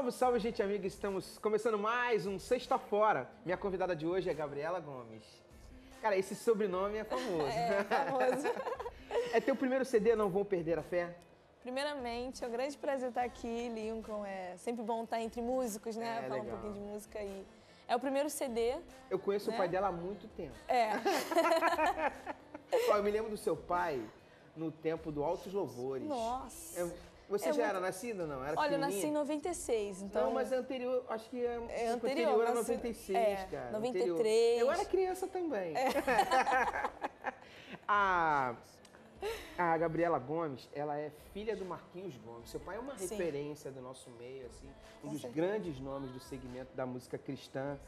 Salve, salve, gente amiga! Estamos começando mais um Sexta Fora. Minha convidada de hoje é Gabriela Gomes. Cara, esse sobrenome é famoso. É, famoso. é teu primeiro CD, Não Vão Perder a Fé? Primeiramente, é um grande prazer estar aqui, Lincoln. É sempre bom estar entre músicos, né? É, Falar um pouquinho de música e. É o primeiro CD. Eu conheço Né? o pai dela há muito tempo. É. Ó, eu me lembro do seu pai no tempo do Altos Louvores. Nossa. É, você É já muito- era nascida ou não? Era Olha, eu nasci em pequenininha? 96, então. Não, mas é anterior, acho que é, É anterior, anterior a nasci- 96, é, cara. 93. Anterior. Eu era criança também. a, a Gabriela Gomes, ela é filha do Marquinhos Gomes. Seu pai é uma Sim. referência do nosso meio, assim, um Com dos certeza. grandes nomes do segmento da música cristã.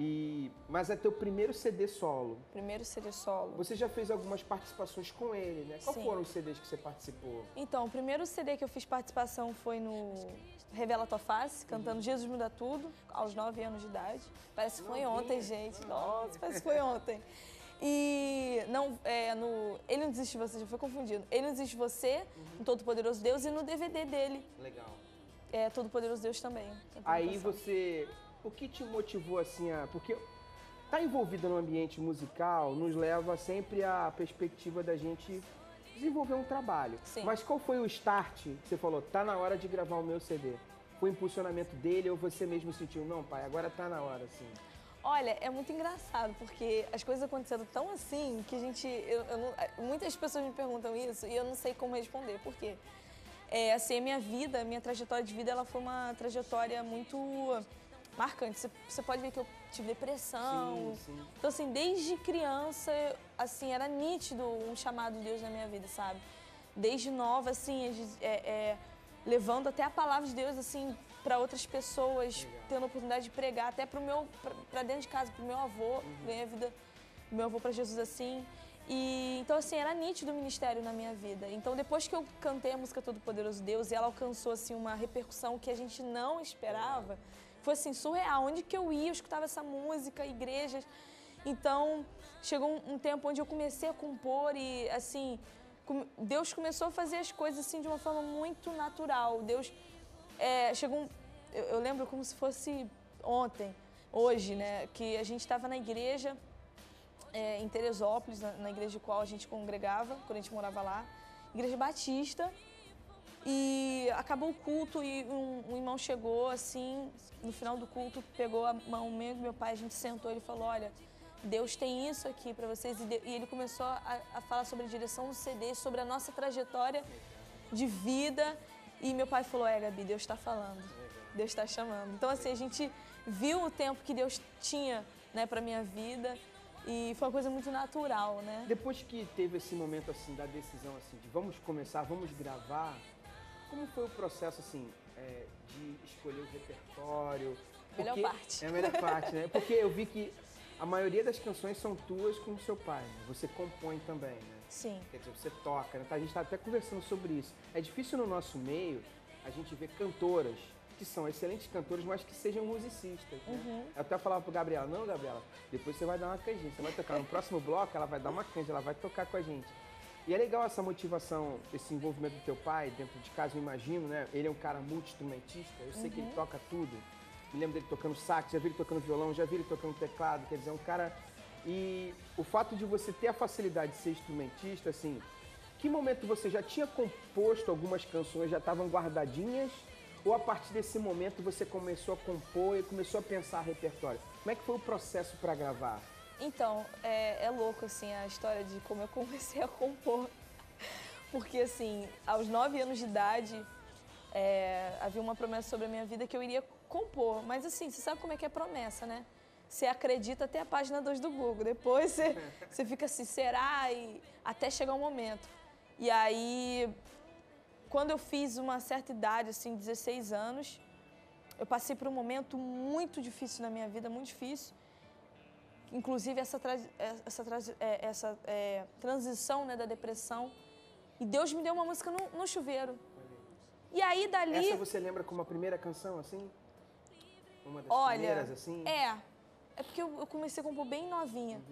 E, mas é teu primeiro CD solo. Primeiro CD solo. Você já fez algumas participações com ele, né? Qual Sim. foram os CDs que você participou? Então, o primeiro CD que eu fiz participação foi no Revela Tua Face, cantando Jesus Muda Tudo, aos 9 anos de idade. Parece que foi Novinha. ontem, gente. Nossa, parece que foi ontem. E não, é, no Ele Não Desiste de Você, já foi confundido. Ele Não Desiste de Você, no Todo Poderoso Deus, e no DVD dele, Legal. é Todo Poderoso Deus também. Aí você. O que te motivou assim a. Porque tá envolvido no ambiente musical nos leva sempre à perspectiva da gente desenvolver um trabalho. Sim. Mas qual foi o start que você falou, tá na hora de gravar o meu CD? Foi o impulsionamento dele ou você mesmo sentiu, não, pai, agora tá na hora, assim? Olha, é muito engraçado, porque as coisas aconteceram tão assim que a gente. eu- eu não- muitas pessoas me perguntam isso e eu não sei como responder. Por quê? É, assim, a minha vida, a minha trajetória de vida, ela foi uma trajetória muito marcante. Você, você pode ver que eu tive depressão. Sim, sim. Então, assim, desde criança, assim, era nítido um chamado de Deus na minha vida, sabe? Desde nova, assim, é, é, levando até a palavra de Deus, assim, para outras pessoas, tendo a oportunidade de pregar, até pro meu, pra dentro de casa, pro meu avô, ganhei a vida do meu avô para Jesus assim. E então assim, era nítido o ministério na minha vida. Então depois que eu cantei a música Todo Poderoso Deus e ela alcançou assim uma repercussão que a gente não esperava, foi assim surreal. Onde que eu ia, eu escutava essa música, igrejas. Então chegou um, tempo onde eu comecei a compor e assim, Deus começou a fazer as coisas assim de uma forma muito natural. Deus é, chegou um, eu, lembro como se fosse ontem, hoje, né, que a gente estava na igreja é, em Teresópolis, na, na igreja qual a gente congregava, quando a gente morava lá, igreja batista. E acabou o culto e um, um irmão chegou assim, no final do culto, pegou a mão do meu pai, a gente sentou ele falou, olha, Deus tem isso aqui para vocês. E, de- e ele começou a, a falar sobre a direção do CD, sobre a nossa trajetória de vida. E meu pai falou, é Gabi, Deus está falando, Deus está chamando. Então assim, a gente viu o tempo que Deus tinha né, para minha vida e foi uma coisa muito natural, né? Depois que teve esse momento assim da decisão assim de vamos começar, vamos gravar, como foi o processo assim é, de escolher o repertório? Melhor Porque- parte. É a melhor parte, né? Porque eu vi que a maioria das canções são tuas com o seu pai, né? Você compõe também, né? Sim. Quer dizer, você toca, né? A gente está até conversando sobre isso. É difícil no nosso meio a gente ver cantoras que são excelentes cantoras, mas que sejam musicistas. Né? Uhum. Eu até falava pro Gabriela, não, Gabriela, depois você vai dar uma canjinha, você vai tocar. No próximo bloco ela vai dar uma canja, ela vai tocar com a gente. E é legal essa motivação, esse envolvimento do teu pai dentro de casa, eu imagino, né? Ele é um cara multi-instrumentista, eu sei que ele toca tudo. Me lembro dele tocando sax, já vi ele tocando violão, já vi ele tocando teclado, quer dizer, é um cara. E o fato de você ter a facilidade de ser instrumentista, assim, que momento você já tinha composto algumas canções, já estavam guardadinhas? Ou a partir desse momento você começou a compor e começou a pensar repertório? Como é que foi o processo para gravar? Então, é, é louco, assim, a história de como eu comecei a compor. Porque, assim, aos nove anos de idade, é, havia uma promessa sobre a minha vida que eu iria compor. Mas, assim, você sabe como é que é promessa, né? Você acredita até a página 2 do Google. Depois você, você fica assim, será? E até chegar um momento. E aí, quando eu fiz uma certa idade, assim, 16 anos, eu passei por um momento muito difícil na minha vida, muito difícil. Inclusive essa, tra- essa, é, essa é, transição né, da depressão. E Deus me deu uma música no, no chuveiro. E aí dali. Essa você lembra como a primeira canção, assim? Uma das Olha, primeiras, assim? é. É porque eu, eu comecei a compor bem novinha.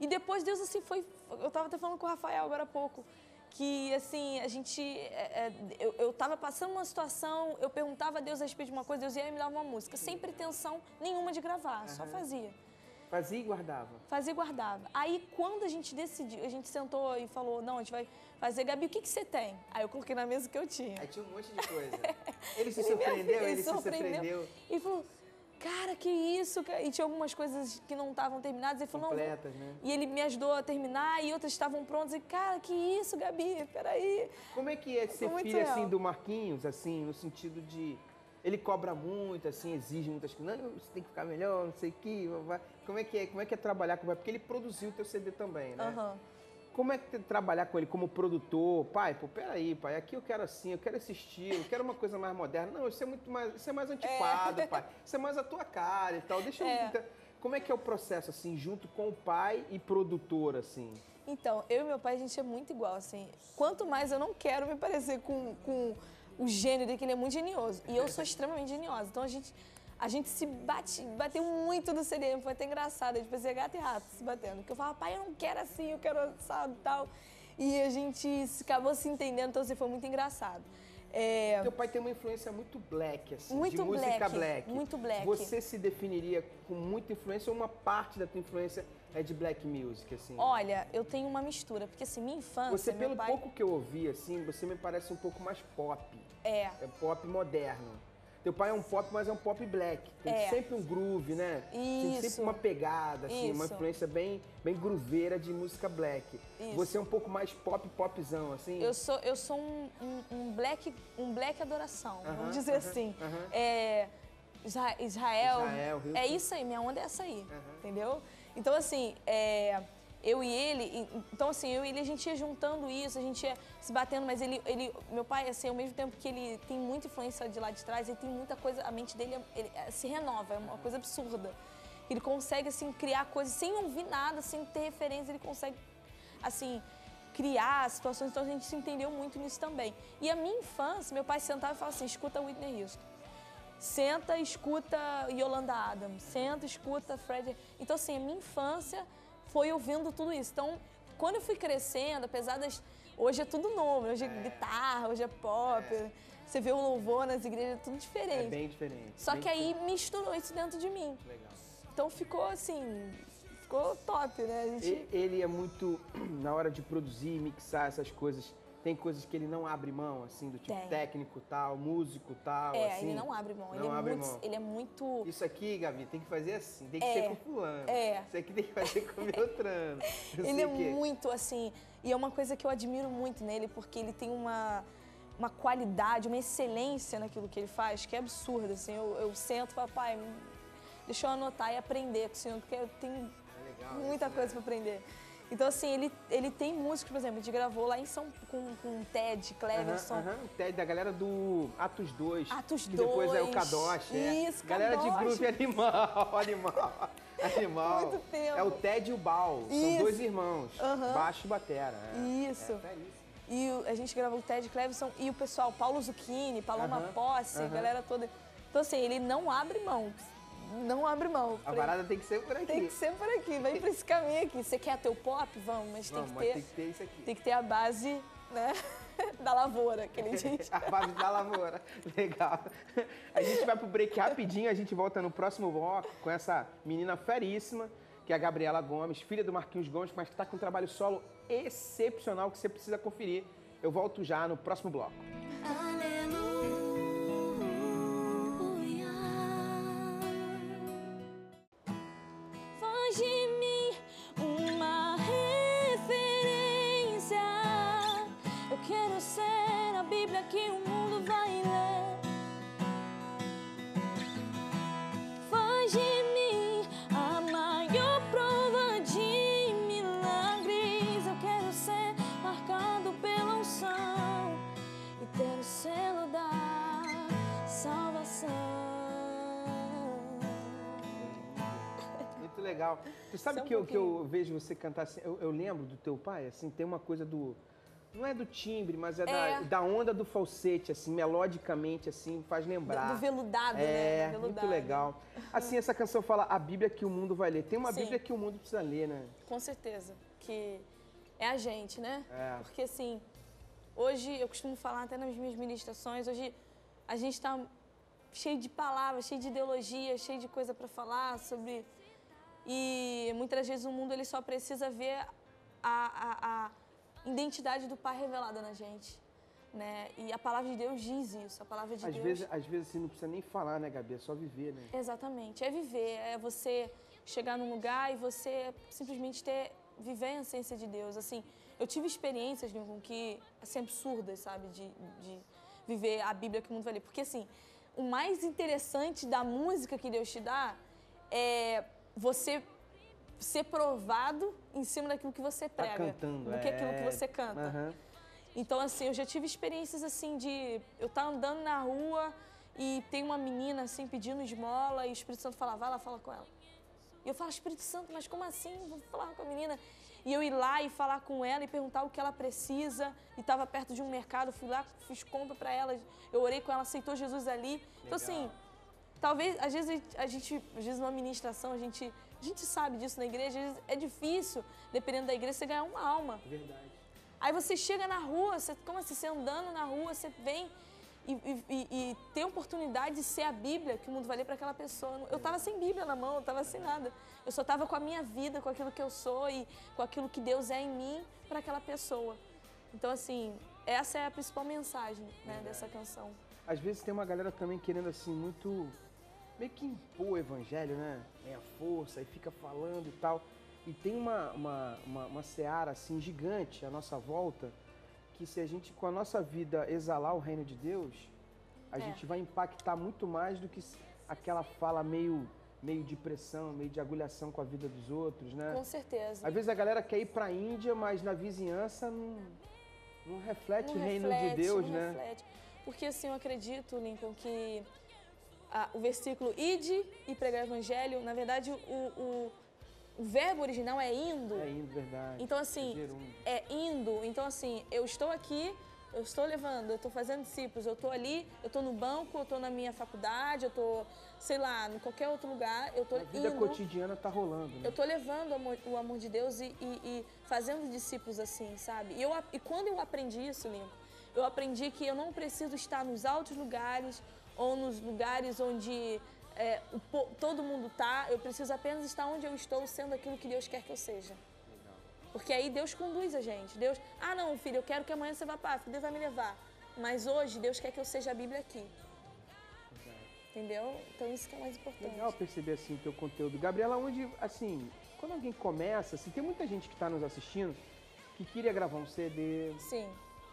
E depois Deus, assim, foi... Eu tava até falando com o Rafael agora há pouco. que, assim, a gente. é, é, eu, eu tava passando uma situação, eu perguntava a Deus a respeito de uma coisa, Deus ia me dava uma música, sem pretensão nenhuma de gravar, só Aham. fazia. Fazia e guardava. Fazia e guardava. Aí, quando a gente decidiu, a gente sentou e falou: não, a gente vai fazer, Gabi, o que, que você tem? Aí eu coloquei na mesa o que eu tinha. Aí tinha um monte de coisa. Ele se Ele surpreendeu, ele se surpreendeu. E falou, cara, que isso? cara?" E tinha algumas coisas que não estavam terminadas. Ele falou, não. Completas, né? E ele me ajudou a terminar e outras estavam prontas. E, cara, que isso, Gabi? Peraí. Como é que é ser filho assim do Marquinhos, assim, no sentido de ele cobra muito, assim, exige muitas coisas. Não, você tem que ficar melhor, não sei o que. Como é que é? Como é que é trabalhar com ele? Porque ele produziu o teu CD também, né? Aham. Como é que é trabalhar com ele como produtor? Pai, pô, peraí, pai, aqui eu quero assim, eu quero esse estilo, eu quero uma coisa mais moderna. Não, isso é muito mais, isso é mais antiquado, pai. Isso é mais a tua cara e tal. Deixa É. eu. Como é que é o processo, assim, junto com o pai e produtor, assim? Então, eu e meu pai, a gente é muito igual, assim. Quanto mais eu não quero me parecer com, com o gênio dele, que ele é muito genioso. E eu sou extremamente geniosa. Então, a gente, a gente se bate, bateu muito no CD. Foi até engraçado. A gente gato e rato se batendo. Porque eu falava, pai, eu não quero assim, eu quero assado e tal. E a gente acabou se entendendo, então, assim, foi muito engraçado. É, Teu pai tem uma influência muito black, assim, Muito de música black, black. muito black. Você se definiria com muita influência ou uma parte da tua influência é de black music, assim? olha, eu tenho uma mistura. Porque, assim, minha infância, você, pelo pai... pouco que eu ouvi, assim, você me parece um pouco mais pop. É, É pop moderno. Teu pai é um pop, mas é um pop black. Tem É. sempre um groove, né? Tem sempre Isso. uma pegada, assim, uma Isso. influência bem, bem grooveira de música black. Isso. Você é um pouco mais pop, popzão, assim? Eu sou, eu sou um, um, um black, um black adoração, Aham, vamos dizer aham, assim. aham. É, Isra- Israel, Israel, é isso aí, minha onda é essa aí, entendeu? Então, assim, é, eu e ele, então assim, eu e ele, a gente ia juntando isso, a gente ia se batendo, mas ele, ele meu pai, assim, ao mesmo tempo que ele tem muita influência de lá de trás, ele tem muita coisa, a mente dele ele, eh, se renova, é uma coisa absurda. Ele consegue, assim, criar coisas sem ouvir nada, sem ter referência, ele consegue, assim, criar situações, então a gente se entendeu muito nisso também. E a minha infância, meu pai sentava e falava assim, escuta Whitney Houston. Senta, escuta Yolanda Adams. Senta, escuta Fred. Então, assim, a minha infância foi ouvindo tudo isso. Então, quando eu fui crescendo, apesar das. Hoje é tudo novo, hoje é, guitarra, hoje é pop. Você vê o louvor nas igrejas, é tudo É diferente. bem diferente. Só bem que aí misturou isso dentro de mim. diferente. Legal. Então ficou assim, ficou top, né? Gente... Ele é muito, na hora de produzir, mixar essas coisas, tem coisas que ele não abre mão, assim, do tipo Tem. técnico tal, músico tal, É, assim. ele não abre mão. ele, Não é abre muito, mão. ele é muito. Isso aqui, Gabi, tem que fazer assim, tem que É, ser com fulano. é. Isso aqui tem que fazer com Beltrano. Eu Ele é que- muito assim. E é uma coisa que eu admiro muito nele, porque ele tem uma, uma qualidade, uma excelência naquilo que ele faz, que é absurda. Assim, eu, eu sento e falo, pai, deixa eu anotar e aprender com o senhor, porque eu tenho É legal muita isso, coisa né? para aprender. Então, assim, ele, ele tem músicos, por exemplo, a gente gravou lá em São com, com o Ted, Cleverson. Aham, aham. O Ted da galera do Atos 2. Atos que depois é o 2. Kadosh. é. Isso, Galera de groove animal, animal. Animal. Muito tempo. É o Ted e o Bal. São dois irmãos. Baixo e batera. é. Isso. É, é isso. E a gente gravou o Ted Cleverson e o pessoal, Paulo Zucchini, Paloma Posse, galera toda. Então, assim, ele não abre mão. Não abre mão. A parada tem que ser por aqui. Tem que ser por aqui, vem pra esse caminho aqui. Você quer teu pop? Vamos, mas tem, Vamos, que mas ter, tem que ter isso aqui. tem que ter a base, né, da lavoura, que ele diz. A base da lavoura. Legal. A gente vai pro break rapidinho, a gente volta no próximo bloco com essa menina feríssima, que é a Gabriela Gomes, filha do Marquinhos Gomes, mas que está com um trabalho solo excepcional que você precisa conferir. Eu volto já no próximo bloco. Legal. Tu sabe Só um que, eu, que eu vejo você cantar assim, eu, eu lembro do teu pai, assim, tem uma coisa do. Não é do timbre, mas é, Da, É. da onda do falsete, assim, melodicamente, assim, faz lembrar. Do, do veludado, É, né? Do muito veludado. legal. Assim, essa canção fala a Bíblia que o mundo vai ler. Tem uma Sim. Bíblia que o mundo precisa ler, né? Com certeza. Que é a gente, né? É. Porque assim, Hoje, eu costumo falar até nas minhas ministrações, hoje a gente está cheio de palavras, cheio de ideologia, cheio de coisa para falar sobre. E muitas vezes o mundo ele só precisa ver a, a, a identidade do Pai revelada na gente. Né? E a palavra de Deus diz isso, a palavra de às Deus. Vezes, às vezes assim, não precisa nem falar, né, Gabi? É só viver, né? Exatamente, é viver, é você chegar num lugar e você simplesmente ter viver a essência de Deus. Assim, eu tive experiências, Lincoln, que assim, absurdas, sabe, de, de viver a Bíblia que o mundo vai ler. Porque assim, o mais interessante da música que Deus te dá é você ser provado em cima daquilo que você Tá prega, cantando, do que aquilo que é. você canta. Aham. Então, assim, eu já tive experiências assim de eu estar andando na rua e tem uma menina assim pedindo esmola e o Espírito Santo fala, vai lá, fala com ela. E eu falo, Espírito Santo, mas como assim? Vou falar com a menina. E eu ir lá e falar com ela e perguntar o que ela precisa. E estava perto de um mercado, fui lá, fiz compra para ela. Eu orei com ela, aceitou Jesus ali. Então, assim, talvez, às vezes, a gente, às vezes, numa ministração, a gente, a gente sabe disso na igreja, às vezes é difícil, dependendo da igreja, você ganhar uma alma. Verdade. Aí você chega na rua, você, como assim, você andando na rua, você vem e, e, e, e tem a oportunidade de ser a Bíblia que o mundo vai ler para aquela pessoa. Eu estava sem Bíblia na mão, eu estava sem nada. Eu só estava com a minha vida, com aquilo que eu sou e com aquilo que Deus é em mim para aquela pessoa. Então, assim, essa é a principal mensagem né, dessa canção. Às vezes tem uma galera também querendo, assim, muito. Meio que impor o evangelho, né? É a força, e fica falando e tal. E tem uma, uma, uma, uma seara, assim, gigante à nossa volta, que se a gente, com a nossa vida, exalar o reino de Deus, a É. gente vai impactar muito mais do que aquela fala meio, meio de pressão, meio de agulhação com a vida dos outros, né? Com certeza. Às vezes a galera quer ir pra Índia, mas na vizinhança não, não reflete o Não reino reflete, de Deus, não né? reflete. Porque assim, eu acredito, Lincoln, que ah, o versículo ide e pregar o evangelho, na verdade, o, o, o verbo original é indo. É indo, verdade. Então, assim, Gerundo. é indo. Então, assim, eu estou aqui, eu estou levando, eu estou fazendo discípulos, eu estou ali, eu estou no banco, eu estou na minha faculdade, eu estou, sei lá, em qualquer outro lugar, eu estou A vida indo. cotidiana tá rolando, né? Eu tô levando o amor, o amor de Deus e, e- e fazendo discípulos assim, sabe? E, eu, a- e quando eu aprendi isso, Lincoln, eu aprendi que eu não preciso estar nos altos lugares ou nos lugares onde é, o todo mundo tá. Eu preciso apenas estar onde eu estou, sendo aquilo que Deus quer que eu seja. Porque aí Deus conduz a gente. Deus, ah não, filho, eu quero que amanhã você vá para Deus vai me levar. Mas hoje Deus quer que eu seja a Bíblia aqui. Entendeu? Então isso que é o mais importante. Legal perceber assim o teu conteúdo. Gabriela, onde, assim, quando alguém começa, assim, tem muita gente que está nos assistindo que queria gravar um CD, Sim.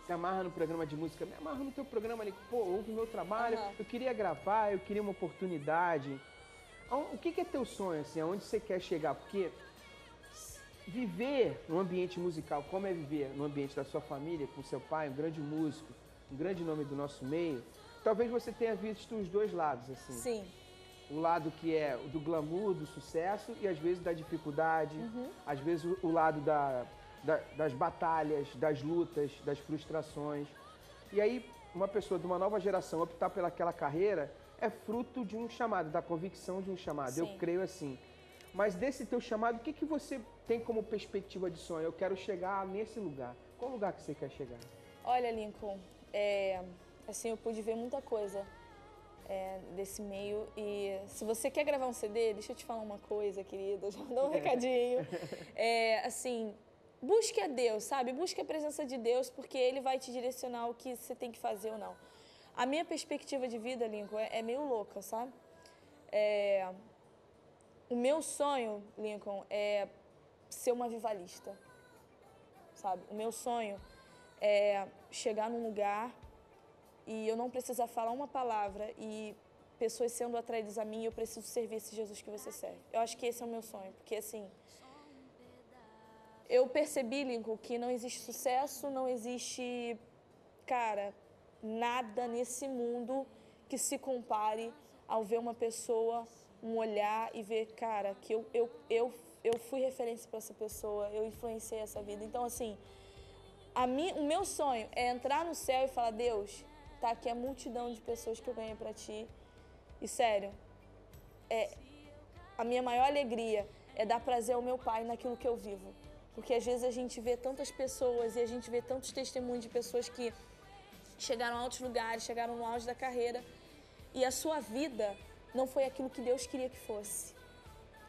Se amarra no programa de música, me amarra no teu programa ali, pô, ouve o meu trabalho, Aham. eu queria gravar, eu queria uma oportunidade. O que, que é teu sonho, assim, aonde você quer chegar? Porque viver no ambiente musical, como é viver no ambiente da sua família, com seu pai, um grande músico, um grande nome do nosso meio, talvez você tenha visto os dois lados, assim. Sim. O lado que é do glamour, do sucesso e às vezes da dificuldade, Uhum. às vezes o lado da, da- das batalhas, das lutas, das frustrações. E aí, uma pessoa de uma nova geração optar pelaquela carreira é fruto de um chamado, da convicção de um chamado. Eu Sim. creio assim. Mas desse teu chamado, o que, que você tem como perspectiva de sonho? Eu quero chegar nesse lugar. Qual lugar que você quer chegar? Olha, Lincoln, é, assim, eu pude ver muita coisa é, desse meio. E se você quer gravar um CD, deixa eu te falar uma coisa, querida, já dou um recadinho. É, assim, busque a Deus, sabe? Busque a presença de Deus, porque Ele vai te direcionar o que você tem que fazer ou não. A minha perspectiva de vida, Lincoln, é, é meio louca, sabe? É, o meu sonho, Lincoln, é ser uma vivalista, sabe? O meu sonho é chegar num lugar e eu não precisar falar uma palavra e pessoas sendo atraídas a mim, eu preciso servir esse Jesus que você serve. Eu acho que esse é o meu sonho, porque assim, eu percebi, Lincoln, que não existe sucesso, não existe, cara, nada nesse mundo que se compare ao ver uma pessoa, um olhar e ver, cara, que eu, eu, eu, eu fui referência para essa pessoa, eu influenciei essa vida. Então, assim, a mim, o meu sonho é entrar no céu e falar, Deus, tá aqui a multidão de pessoas que eu ganhei para ti. E sério, é, a minha maior alegria é dar prazer ao meu pai naquilo que eu vivo. Porque às vezes a gente vê tantas pessoas e a gente vê tantos testemunhos de pessoas que chegaram a altos lugares, chegaram no auge da carreira e a sua vida não foi aquilo que Deus queria que fosse.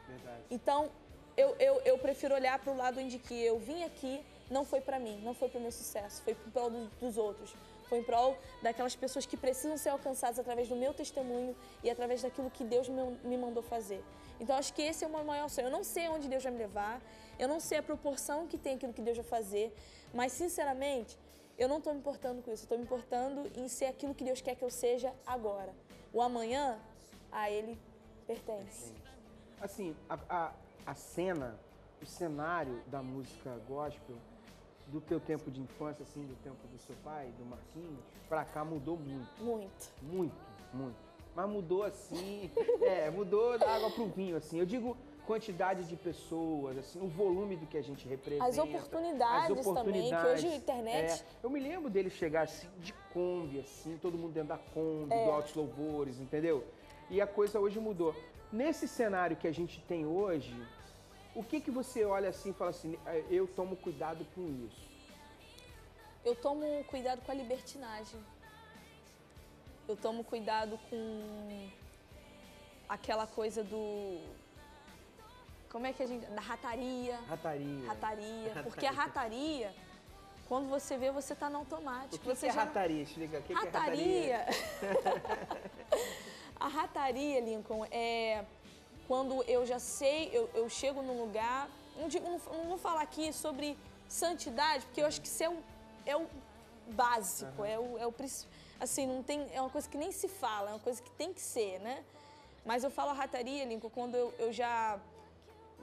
Verdade. Então, eu, eu, eu prefiro olhar para o lado onde que eu vim aqui, não foi para mim, não foi para o meu sucesso, foi em prol do- dos outros. Foi em prol daquelas pessoas que precisam ser alcançadas através do meu testemunho e através daquilo que Deus me, me mandou fazer. Então, acho que esse é o meu maior sonho. Eu não sei onde Deus vai me levar, eu não sei a proporção que tem aquilo que Deus vai fazer, mas, sinceramente, eu não estou me importando com isso. Eu estou me importando em ser aquilo que Deus quer que eu seja agora. O amanhã, a Ele pertence. Assim, a, a, a cena, o cenário da música gospel, do teu tempo de infância, assim, do tempo do seu pai, do Marquinhos, pra cá mudou muito. Muito. Muito, muito. Mas mudou assim, é, mudou da água pro vinho, assim. Eu digo quantidade de pessoas, assim, o volume do que a gente representa. As oportunidades também, que hoje a internet- É, eu me lembro dele chegar assim, de Kombi, assim, todo mundo dentro da Kombi, É. do Altos Louvores, entendeu? E a coisa hoje mudou. Nesse cenário que a gente tem hoje, o que que você olha assim e fala assim, "É, eu tomo cuidado com isso? Eu tomo cuidado com a libertinagem. Eu tomo cuidado com aquela coisa do. Como é que a gente. Da rataria. Rataria. Rataria. Porque a rataria, quando você vê, você tá no O automático. que, você que é já rataria? Explica, o que, que é rataria? Rataria. a rataria, Lincoln, é quando eu já sei, eu, eu chego num lugar. Não, digo, não, não vou falar aqui sobre santidade, porque eu acho que isso é o, é o básico, é o, é o assim, não tem, é uma coisa que nem se fala, é uma coisa que tem que ser, né? Mas eu falo a rataria, Lincoln, quando eu, eu já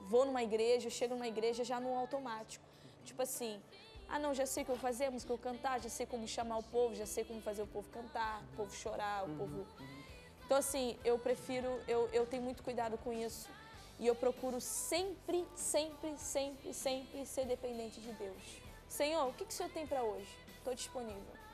vou numa igreja, eu chego numa igreja já no automático. Tipo assim, ah não, já sei o que eu vou fazer, a música eu cantar, já sei como chamar o povo, já sei como fazer o povo cantar, o povo chorar, o povo. Então assim, eu prefiro, eu, eu tenho muito cuidado com isso. E eu procuro sempre, sempre, sempre, sempre ser dependente de Deus. Senhor, o que, que o Senhor tem para hoje? Estou disponível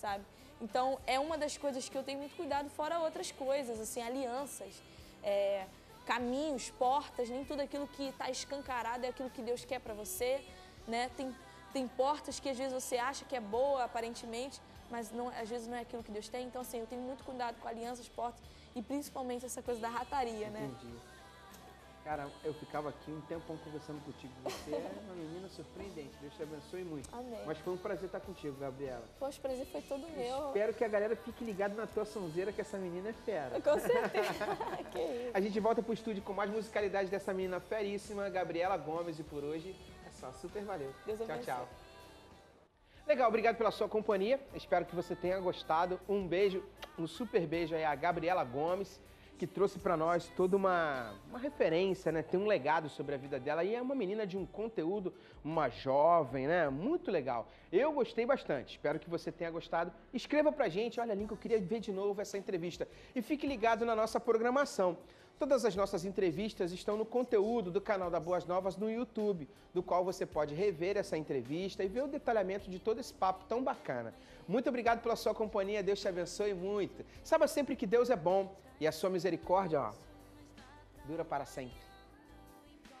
sabe? Então é uma das coisas que eu tenho muito cuidado, fora outras coisas, assim, alianças, é, caminhos, portas, nem tudo aquilo que está escancarado é aquilo que Deus quer para você, né? Tem, tem portas que às vezes você acha que é boa, aparentemente, mas não, às vezes não é aquilo que Deus tem. Então, assim, eu tenho muito cuidado com alianças, portas e principalmente essa coisa da rataria, né? Cara, eu ficava aqui um tempão conversando contigo. Você é uma menina surpreendente. Deus te abençoe muito. Amém. Mas foi um prazer estar contigo, Gabriela. Poxa, o prazer foi todo meu. Espero que a galera fique ligada na tua sonzeira, que essa menina é fera. Com certeza. que isso. A gente volta pro estúdio com mais musicalidade dessa menina feríssima, Gabriela Gomes. E por hoje é só. Super valeu. Deus tchau, abençoe. tchau. Legal, obrigado pela sua companhia. Espero que você tenha gostado. Um beijo, um super beijo aí a Gabriela Gomes, que trouxe para nós toda uma, uma referência, né? Tem um legado sobre a vida dela e é uma menina de um conteúdo, uma jovem, né? Muito legal. Eu gostei bastante. Espero que você tenha gostado. Escreva pra gente, olha, Link, eu queria ver de novo essa entrevista. E fique ligado na nossa programação. Todas as nossas entrevistas estão no conteúdo do canal da Boas Novas no YouTube, do qual você pode rever essa entrevista e ver o detalhamento de todo esse papo tão bacana. Muito obrigado pela sua companhia, Deus te abençoe muito. Saiba sempre que Deus é bom e a sua misericórdia, ó, dura para sempre.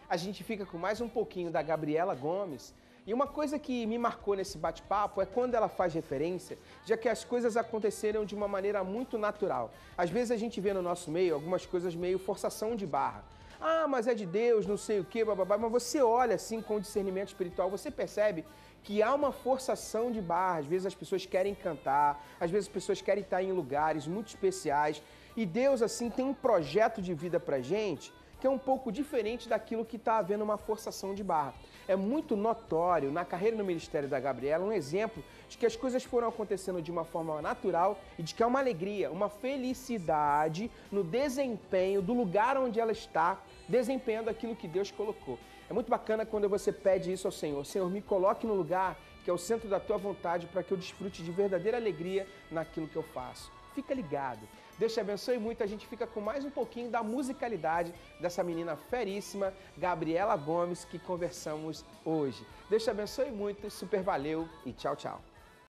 A gente fica com mais um pouquinho da Gabriela Gomes. E uma coisa que me marcou nesse bate-papo é quando ela faz referência, já que as coisas aconteceram de uma maneira muito natural. Às vezes a gente vê no nosso meio algumas coisas meio forçação de barra. Ah, mas é de Deus, não sei o quê, bababá. Mas você olha assim com discernimento espiritual, você percebe que há uma forçação de barra. Às vezes as pessoas querem cantar, às vezes as pessoas querem estar em lugares muito especiais. E Deus, assim, tem um projeto de vida pra gente que é um pouco diferente daquilo que está havendo uma forçação de barra. É muito notório na carreira no ministério da Gabriela um exemplo de que as coisas foram acontecendo de uma forma natural e de que há uma alegria, uma felicidade no desempenho do lugar onde ela está, desempenhando aquilo que Deus colocou. É muito bacana quando você pede isso ao Senhor: Senhor, me coloque no lugar que é o centro da tua vontade para que eu desfrute de verdadeira alegria naquilo que eu faço. Fica ligado. Deus te abençoe muito. A gente fica com mais um pouquinho da musicalidade dessa menina feríssima, Gabriela Gomes, que conversamos hoje. Deus te abençoe muito. Super valeu e tchau, tchau.